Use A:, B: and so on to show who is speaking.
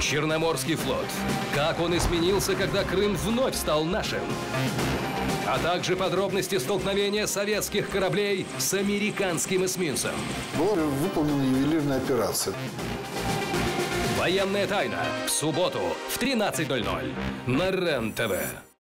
A: Черноморский флот. Как он изменился, когда Крым вновь стал нашим. А также подробности столкновения советских кораблей с американским эсминцем.
B: Была выполнена ювелирная операция.
A: Военная тайна. В субботу в 13.00 на РЕН-ТВ.